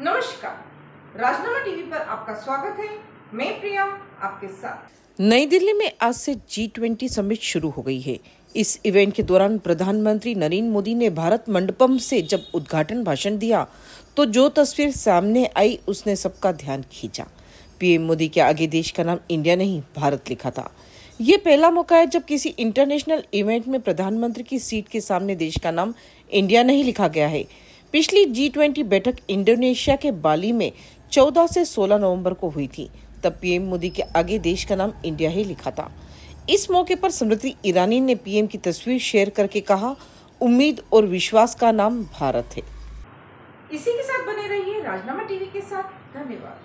नमस्कार। राजनामा टीवी पर आपका स्वागत है। मैं प्रिया, आपके साथ। नई दिल्ली में आज से जी ट्वेंटी समिट शुरू हो गई है। इस इवेंट के दौरान प्रधानमंत्री नरेंद्र मोदी ने भारत मंडपम से जब उद्घाटन भाषण दिया तो जो तस्वीर सामने आई, उसने सबका ध्यान खींचा। पीएम मोदी के आगे देश का नाम इंडिया नहीं, भारत लिखा था। ये पहला मौका है जब किसी इंटरनेशनल इवेंट में प्रधानमंत्री की सीट के सामने देश का नाम इंडिया नहीं लिखा गया है। पिछली जी ट्वेंटी बैठक इंडोनेशिया के बाली में 14 से 16 नवंबर को हुई थी, तब पीएम मोदी के आगे देश का नाम इंडिया ही लिखा था। इस मौके पर स्मृति ईरानी ने पीएम की तस्वीर शेयर करके कहा, उम्मीद और विश्वास का नाम भारत है। इसी के साथ बने रहिए राजनामा टीवी के साथ। धन्यवाद।